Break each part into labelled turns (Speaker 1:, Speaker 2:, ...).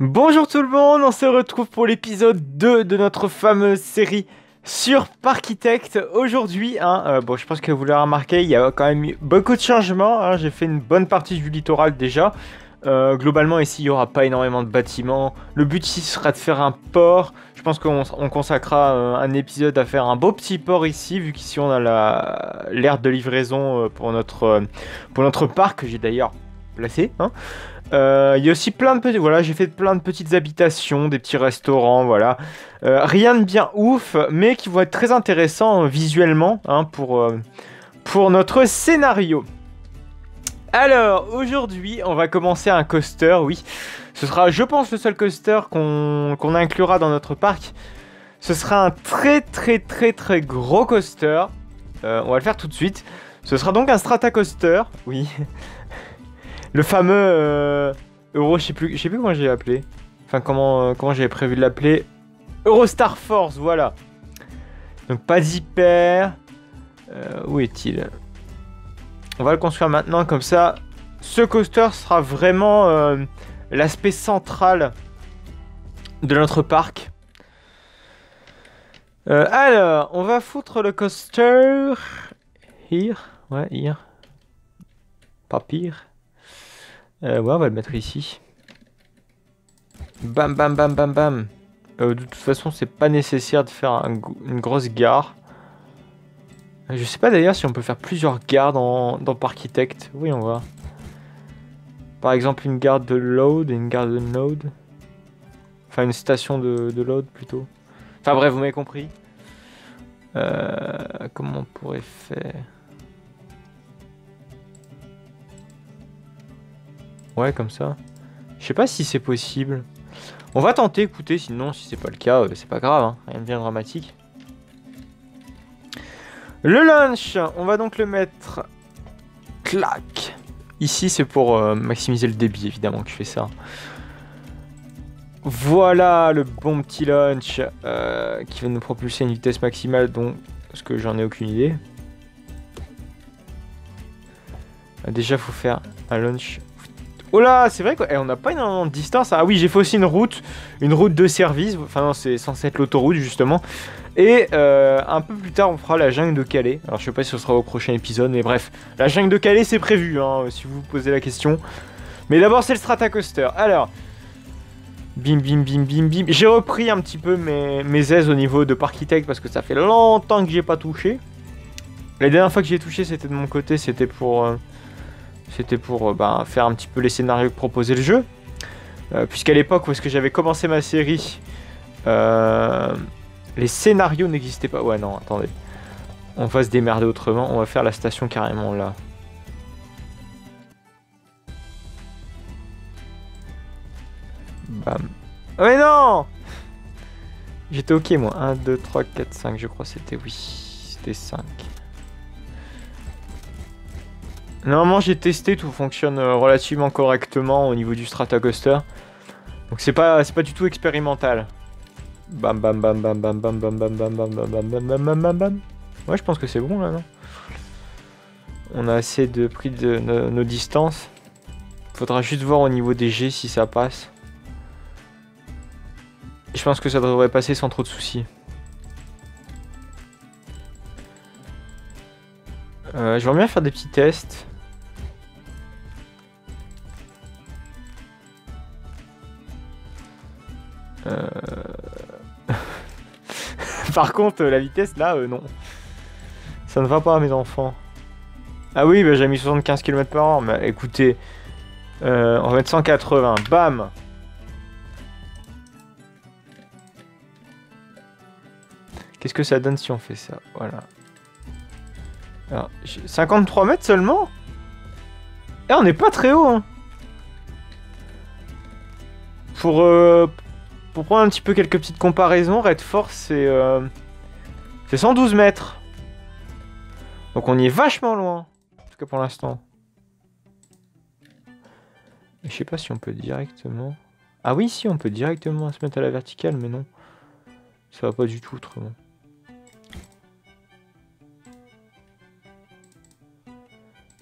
Speaker 1: Bonjour tout le monde, on se retrouve pour l'épisode 2 de notre fameuse série sur Parkitect. Aujourd'hui, hein, euh, bon, je pense que vous l'avez remarqué, il y a quand même eu beaucoup de changements. hein. J'ai fait une bonne partie du littoral déjà. Euh, globalement, ici, il n'y aura pas énormément de bâtiments. Le but ici sera de faire un port. Je pense qu'on on consacrera euh, un épisode à faire un beau petit port ici, vu qu'ici on a la- l'aire de livraison euh, pour notre, pour notre parc, que j'ai d'ailleurs placé. hein. Il y a aussi plein de petits, voilà, j'ai fait plein de petites habitations, des petits restaurants, voilà. Rien de bien ouf, mais qui vont être très intéressants euh, visuellement hein, pour, pour notre scénario. Alors, aujourd'hui, on va commencer un coaster, oui. Ce sera, je pense, le seul coaster qu'on inclura dans notre parc. Ce sera un très très très très gros coaster. Euh, on va le faire tout de suite. Ce sera donc un Strata Coaster, oui. Le fameux euh, Euro, je sais plus, plus comment j'ai appelé. Enfin, comment, euh, comment j'avais prévu de l'appeler. Eurostar Force, voilà. Donc pas d'hyper. Où est-il? On va le construire maintenant, comme ça. Ce coaster sera vraiment euh, l'aspect central de notre parc. Euh, alors, on va foutre le coaster. Here, ouais, here. Pas pire. Euh, ouais, on va le mettre ici. Bam, bam, bam, bam, bam. De toute façon, c'est pas nécessaire de faire une grosse gare. Je sais pas d'ailleurs si on peut faire plusieurs gares dans, dans Parkitect. Oui, on va. Par exemple, une gare de load et une gare de node. Enfin, une station de, de load plutôt. Enfin bref, vous m'avez compris. Euh, comment on pourrait faire? Ouais, comme ça. Je sais pas si c'est possible. On va tenter, écoutez, sinon, si c'est pas le cas, euh, c'est pas grave, hein, rien de bien dramatique. Le lunch, on va donc le mettre. Clac Ici, c'est pour euh, maximiser le débit, évidemment, que je fais ça. Voilà le bon petit lunch euh, qui va nous propulser à une vitesse maximale, dont parce que j'en ai aucune idée. Euh, Déjà, faut faire un lunch Oh là, c'est vrai qu'on n'a pas énormément de distance. Ah oui, j'ai fait aussi une route, une route de service. Enfin non, c'est censé être l'autoroute justement. Et euh, un peu plus tard, on fera la jungle de Calais. Alors je sais pas si ce sera au prochain épisode, mais bref, la jungle de Calais c'est prévu, hein, si vous vous posez la question. Mais d'abord c'est le Strata Coaster. Alors, bim bim bim bim bim. J'ai repris un petit peu mes, aises au niveau de Parkitect parce que ça fait longtemps que j'ai pas touché. La dernière fois que j'ai touché, c'était de mon côté, c'était pour euh, pour euh, ben, faire un petit peu les scénarios que proposait le jeu. Puisqu'à l'époque où que j'avais commencé ma série, euh, les scénarios n'existaient pas. Ouais, non, attendez. On va se démerder autrement. On va faire la station carrément là. Bam. Oh, mais non J'étais ok moi. 1, 2, 3, 4, 5, je crois c'était oui. C'était 5. Normalement, j'ai testé, tout fonctionne euh, relativement correctement au niveau du Strata Coaster. Donc c'est pas c'est pas du tout expérimental. Bam bam bam bam bam bam bam bam bam bam bam bam bam bam bam bam bam. Ouais, je pense que c'est bon là, non On a assez de pris de no- nos distances. Faudra juste voir au niveau des G si ça passe. Je pense que ça devrait passer sans trop de soucis. Euh, J'aimerais bien faire des petits tests. Par contre, euh, la vitesse là, euh, non. Ça ne va pas, mes enfants. Ah oui, bah, j'ai mis 75 km par heure. Mais écoutez, euh, on va mettre 180. Bam Qu'est-ce que ça donne si on fait ça? Voilà. Alors, j'ai- 53 mètres seulement? Eh, on n'est pas très haut, hein Pour, pour prendre un petit peu quelques petites comparaisons, Red Force, c'est euh, 112 mètres. Donc on y est vachement loin. En tout cas pour l'instant. Je sais pas si on peut directement... Ah oui, si, on peut directement se mettre à la verticale, mais non. Ça va pas du tout autrement.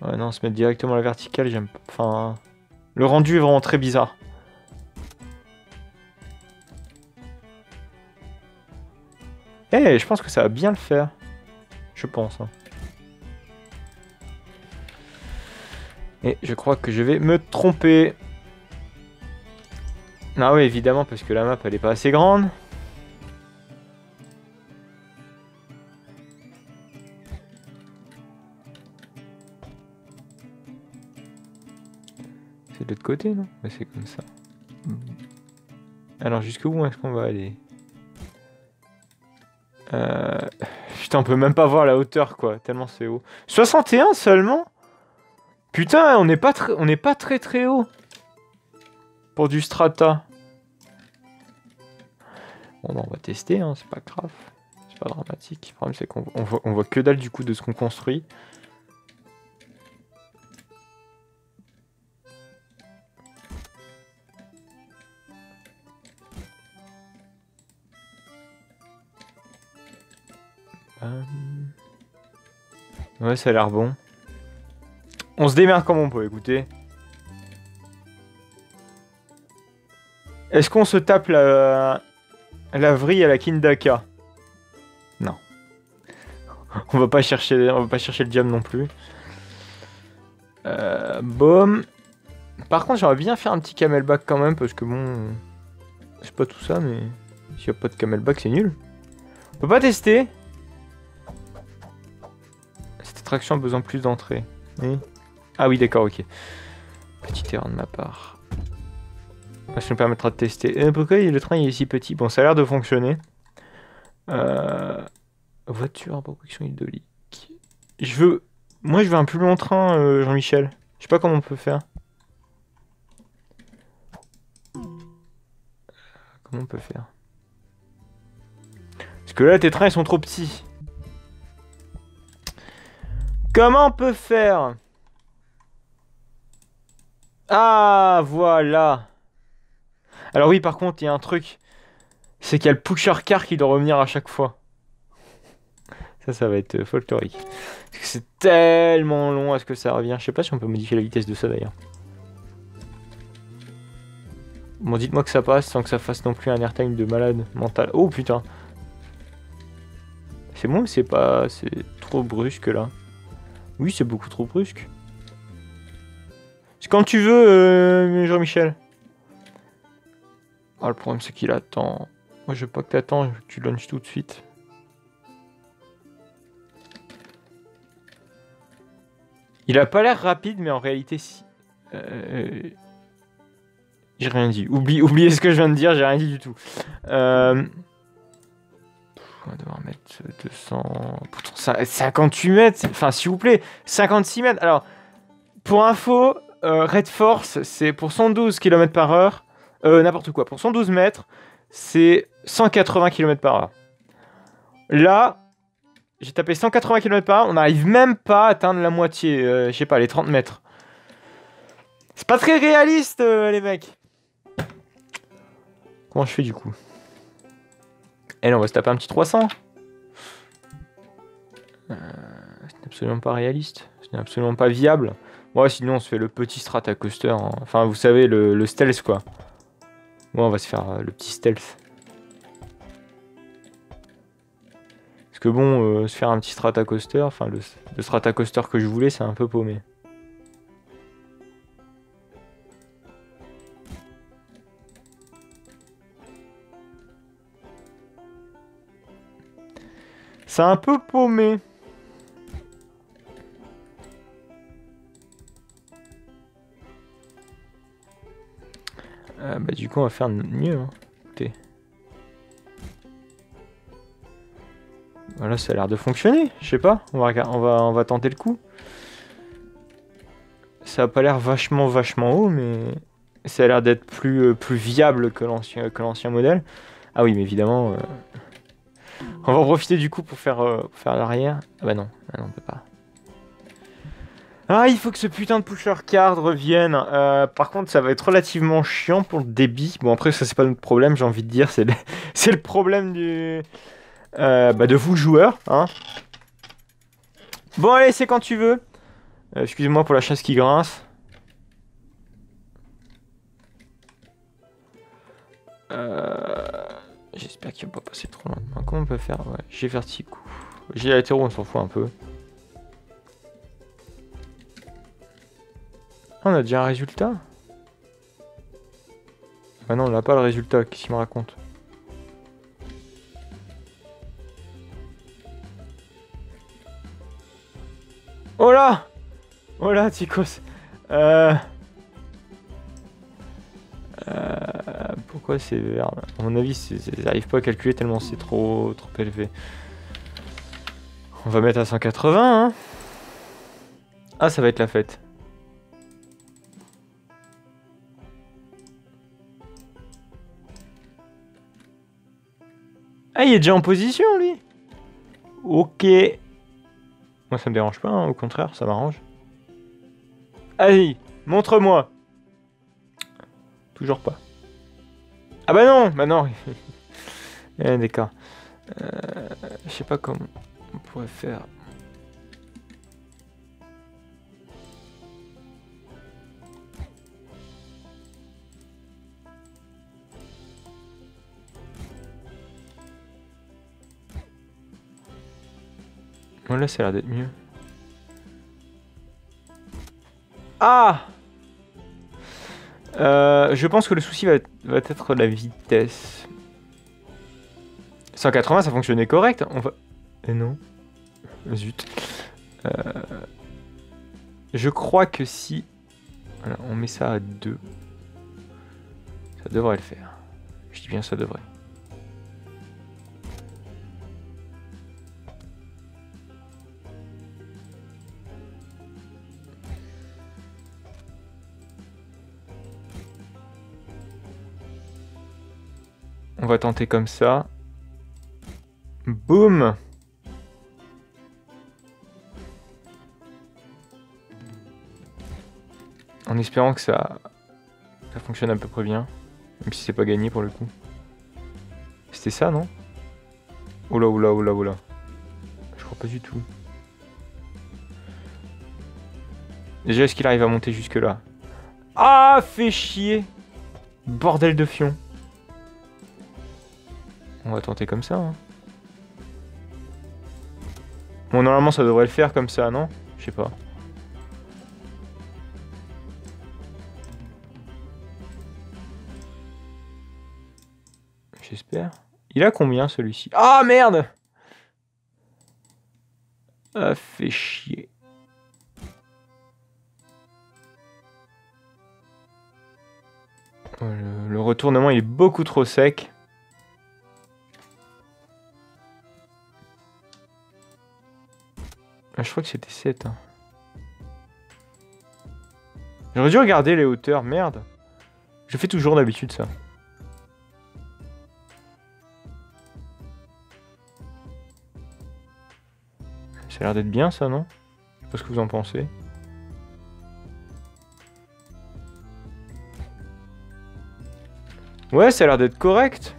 Speaker 1: Ouais, non, se mettre directement à la verticale, j'aime... Enfin... Le rendu est vraiment très bizarre. Eh, je pense que ça va bien le faire. Je pense. hein. Et je crois que je vais me tromper. Ah oui, évidemment, parce que la map, elle est pas assez grande. C'est de l'autre côté, non? C'est comme ça. Alors, jusqu'où est-ce qu'on va aller? Euh... Putain, on peut même pas voir la hauteur, quoi, tellement c'est haut. 61 seulement? Putain, on n'est pas, on n'est pas très très haut. Pour du strata. Bon, bah, on va tester, hein, c'est pas grave. C'est pas dramatique. Le problème, c'est qu'on on voit, on voit que dalle du coup de ce qu'on construit. Ouais, ça a l'air bon. On se démerde comme on peut, écoutez. Est-ce qu'on se tape la, vrille à la Kindaka? Non. On va pas chercher, va pas chercher le diable non plus. Euh. Par contre, j'aimerais bien faire un petit camelback quand même parce que bon, c'est pas tout ça, mais s'il y a pas de camelback, c'est nul. On peut pas tester? A besoin de plus d'entrée. Oui. Ah oui, d'accord, ok. Petite erreur de ma part. Ça nous permettra de tester. Euh, pourquoi le train il est si petit? Bon, ça a l'air de fonctionner. Euh... Voiture, production hydraulique. Je veux... Moi, je veux un plus long train, euh, Jean-Michel. Je sais pas comment on peut faire. Comment on peut faire? Parce que là, tes trains, ils sont trop petits. Comment on peut faire? Ah, voilà. Alors oui, par contre, il y a un truc. C'est qu'il y a le pusher car qui doit revenir à chaque fois. Ça, ça va être euh, folklorique. Parce que c'est tellement long à ce que ça revient? Je sais pas si on peut modifier la vitesse de ça d'ailleurs. Bon, dites-moi que ça passe sans que ça fasse non plus un airtime de malade mental. Oh putain. C'est bon c'est pas... C'est trop brusque là? Oui, c'est beaucoup trop brusque. C'est quand tu veux, euh, Jean-Michel. Ah, le problème c'est qu'il attend. Moi je veux pas que t'attends, je veux que tu launches tout de suite. Il a pas l'air rapide, mais en réalité si. Euh... J'ai rien dit. Oublie, oubliez ce que je viens de dire, j'ai rien dit du tout. Euh... On va devoir mettre 200... Pourtant, ça- 58 mètres, enfin s'il vous plaît, 56 mètres. Alors, pour info, euh, Red Force, c'est pour 112 km par heure. Euh, n'importe quoi. Pour 112 mètres, c'est 180 km par heure. Là, j'ai tapé 180 km par heure, on n'arrive même pas à atteindre la moitié, euh, je sais pas, les 30 mètres. C'est pas très réaliste, euh, les mecs. Comment je fais du coup? Et là, on va se taper un petit 300. Euh, c'est absolument pas réaliste. C'est absolument pas viable. Ouais, sinon on se fait le petit strata coaster. hein. Enfin, vous savez, le, stealth quoi. Ouais, on va se faire euh, le petit stealth. Parce que bon, euh, se faire un petit strata coaster, enfin le, le strata coaster que je voulais, c'est un peu paumé. C'est un peu paumé. Euh, bah du coup on va faire mieux. Hein. Voilà, ça a l'air de fonctionner. Je sais pas. On va, on va, on va tenter le coup. Ça a pas l'air vachement, vachement haut, mais ça a l'air d'être plus, euh, plus viable que l'ancien, que l'ancien modèle. Ah oui, mais évidemment, euh, on va en profiter du coup pour faire, euh, pour faire l'arrière. Ah bah non, ah non, on peut pas. Ah, il faut que ce putain de pusher card revienne. Euh, par contre, ça va être relativement chiant pour le débit. Bon, après, ça, c'est pas notre problème, j'ai envie de dire. C'est le, problème du. euh, bah, de vous, joueurs. Hein. Bon, allez, c'est quand tu veux. Excusez-moi pour la chasse qui grince. On peut faire ouais, J'ai vertigo. J'ai on s'en fout un peu. On a déjà un résultat? Ah non, on n'a pas le résultat. Qu'est-ce qu'il me raconte? Oh là Oh là, Ticos euh... Vert là À mon avis, c'est- j'arrive pas à calculer tellement c'est trop, trop élevé. On va mettre à 180, hein Ah, ça va être la fête. Ah, il est déjà en position, lui Ok. Moi, ça me dérange pas, hein, au contraire, ça m'arrange. Allez, montre-moi Toujours pas. Ah bah non, bah non. Eh, D'accord. Euh, je sais pas comment on pourrait faire. Bon, ça a l'air d'être mieux. Ah Euh, Je pense que le souci va, être- la vitesse. 180, ça fonctionnait correct. On va... Et non. Zut. Euh, Je crois que si... Voilà, on met ça à 2. Ça devrait le faire. Je dis bien ça devrait. On va tenter comme ça. Boum En espérant que ça, ça fonctionne à peu près bien. Même si c'est pas gagné pour le coup. C'était ça, non? Oula, oula, oula, oula. Je crois pas du tout. Déjà, est-ce qu'il arrive à monter jusque là Ah, fait chier Bordel de fion. Va tenter comme ça. hein. Bon, normalement, ça devrait le faire comme ça, non? Je sais pas. J'espère. Il a combien celui-ci? Ah merde Ah, fait chier. Le retournement il est beaucoup trop sec. Ah, je crois que c'était 7. hein. J'aurais dû regarder les hauteurs, merde. Je fais toujours d'habitude ça. Ça a l'air d'être bien ça, non? Je sais pas ce que vous en pensez. Ouais, ça a l'air d'être correct.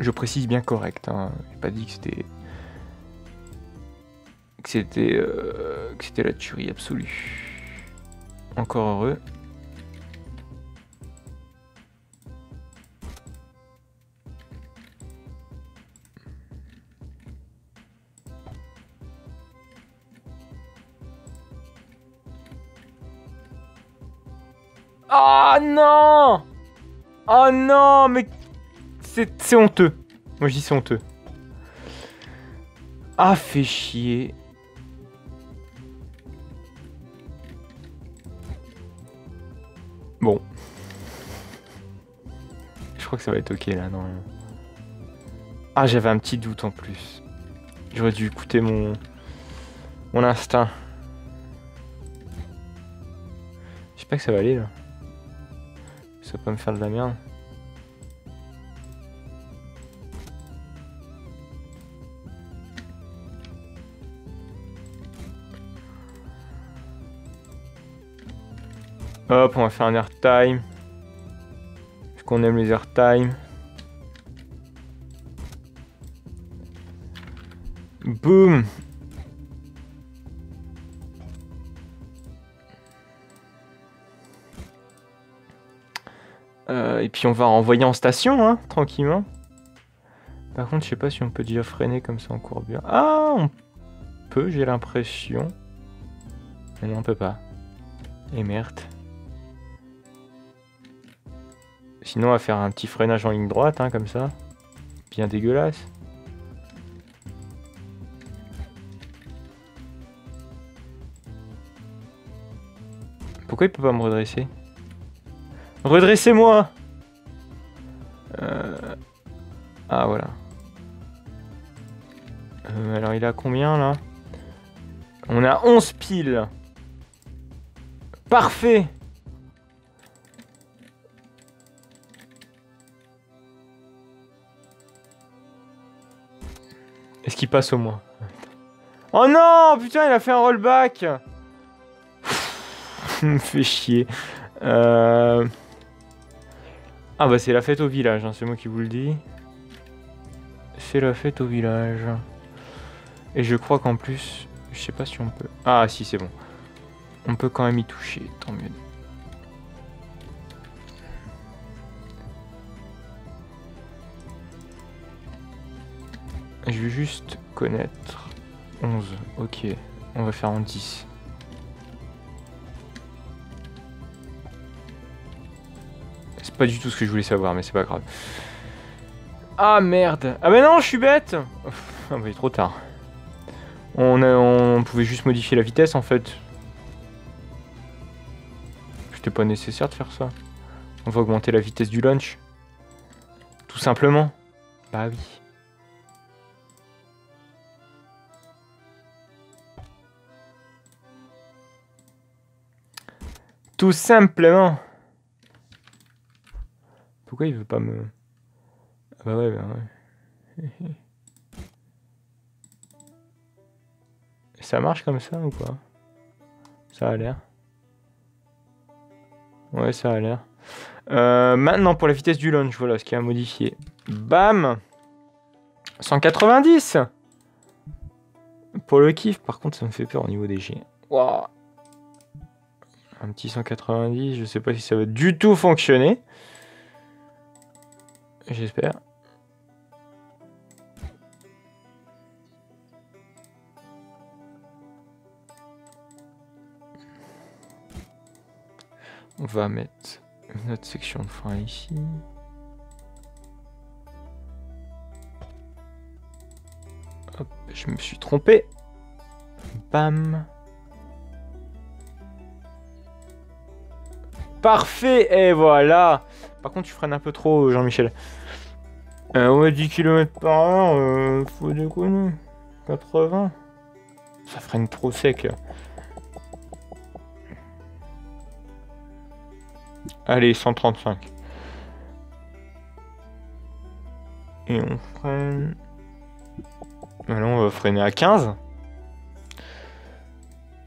Speaker 1: Je précise bien correct. Hein. J'ai pas dit que c'était c'était euh, que c'était la tuerie absolue. Encore heureux. Ah non Oh non, mais c'est honteux. Moi je dis honteux. Ah, fait chier. Ça va être ok là, non. Ah, j'avais un petit doute en plus. J'aurais dû écouter mon mon instinct. J'espère que ça va aller là. Ça va pas me faire de la merde. Hop, on va faire un airtime aime les airtime. Boum euh, Et puis on va renvoyer en station, hein, tranquillement. Par contre, je sais pas si on peut déjà freiner comme ça en courbure. Ah, on peut, j'ai l'impression. Mais non, on peut pas. Et merde. Sinon, on va faire un petit freinage en ligne droite, hein, comme ça. Bien dégueulasse. Pourquoi il peut pas me redresser? Redressez-moi Euh, Ah, voilà. Euh, alors, il a combien, là? On a 11 piles. Parfait Qu'il passe au moins Oh non Putain, il a fait un rollback fait chier. Euh... Ah bah c'est la fête au village, hein, c'est moi qui vous le dis. C'est la fête au village. Et je crois qu'en plus, je sais pas si on peut... Ah si c'est bon. On peut quand même y toucher, tant mieux. Je vais juste connaître 11. Ok, on va faire en 10. C'est pas du tout ce que je voulais savoir, mais c'est pas grave. Ah merde Ah mais non, je suis bête Ah bah il est trop tard. On, on pouvait juste modifier la vitesse en fait. C'était pas nécessaire de faire ça. On va augmenter la vitesse du launch. Tout simplement. Bah oui. Tout simplement. Pourquoi il veut pas me... Ah bah ouais, bah ouais. Ça marche comme ça ou quoi? Ça a l'air. Ouais, ça a l'air. Euh, maintenant, pour la vitesse du launch, voilà ce qui a modifié. Bam 190 Pour le kiff, par contre, ça me fait peur au niveau des G. Wow. Un petit 190, je sais pas si ça va du tout fonctionner. J'espère. On va mettre une autre section de frein ici. Je me suis trompé. Bam. Parfait, et voilà. Par contre, tu freines un peu trop, Jean-Michel. Ouais, 10 km par heure, euh, faut déconner. 80. Ça freine trop sec. Allez, 135. Et on freine... Maintenant, on va freiner à 15.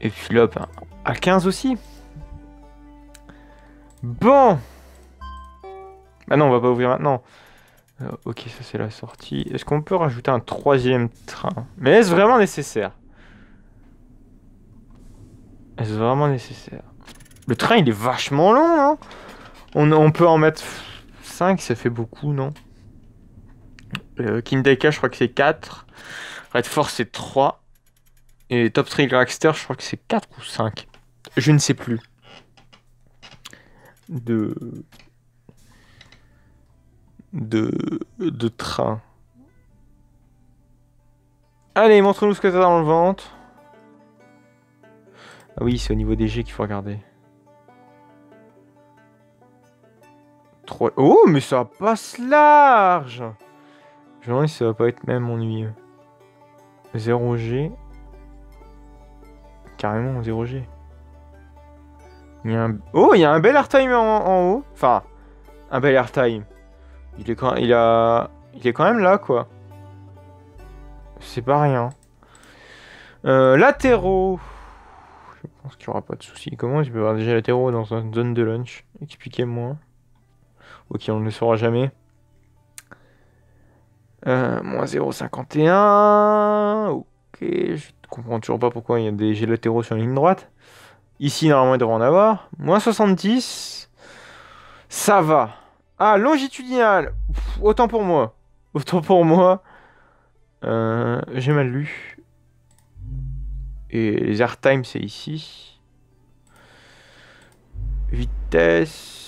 Speaker 1: Et puis là, à 15 aussi. Bon bah non, on va pas ouvrir maintenant. Euh, ok, ça c'est la sortie. Est-ce qu'on peut rajouter un troisième train? Mais est-ce vraiment nécessaire? Est-ce vraiment nécessaire? Le train, il est vachement long, non? On, peut en mettre 5, ça fait beaucoup, non? Euh, Kindeka, je crois que c'est 4. Red Force, c'est 3. Et Top Thrill Dragster, je crois que c'est 4 ou 5. Je ne sais plus. De de, de train. Allez, montre-nous ce que t'as dans le ventre. Ah oui, c'est au niveau des G qu'il faut regarder. 3... Oh, mais ça passe large Je me demande si ça va pas être même ennuyeux. 0G. Carrément 0G. Oh, il y a un bel airtime en, en haut. Enfin, un bel airtime. Il est quand, il a, il est quand même là, quoi. C'est pas rien. Euh, latéraux. Je pense qu'il n'y aura pas de souci. Comment je peux avoir déjà latéraux dans une zone de lunch? Expliquez-moi. Ok, on ne le saura jamais. Euh, moins 0,51. Ok, je comprends toujours pas pourquoi il y a des G latéraux sur la ligne droite. Ici, normalement, il devrait en avoir. Moins 70. Ça va. Ah, longitudinal. Autant pour moi. Autant pour moi. Euh, J'ai mal lu. Et les airtime, c'est ici. Vitesse.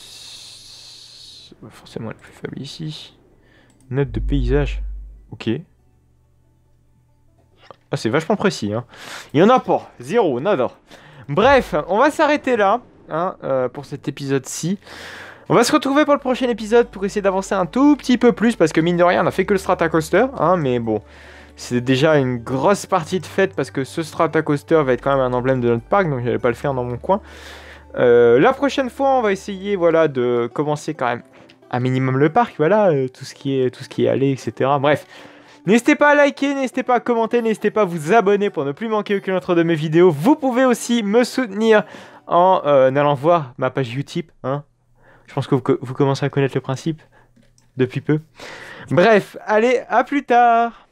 Speaker 1: Bah, forcément, le plus faible ici. Note de paysage. Ok. Ah, c'est vachement précis. Hein. Il y en a pas. Zéro, nada. Bref, on va s'arrêter là hein, euh, pour cet épisode-ci. On va se retrouver pour le prochain épisode pour essayer d'avancer un tout petit peu plus parce que mine de rien, on a fait que le Strata Coaster, hein, mais bon, c'est déjà une grosse partie de fête parce que ce Strata Coaster va être quand même un emblème de notre parc, donc j'allais pas le faire dans mon coin. Euh, la prochaine fois, on va essayer, voilà, de commencer quand même un minimum le parc, voilà, euh, tout ce qui est, tout ce qui est allé, etc. Bref. N'hésitez pas à liker, n'hésitez pas à commenter, n'hésitez pas à vous abonner pour ne plus manquer aucune autre de mes vidéos. Vous pouvez aussi me soutenir en euh, allant voir ma page Utip. Hein. Je pense que vous, vous commencez à connaître le principe depuis peu. Bref, allez, à plus tard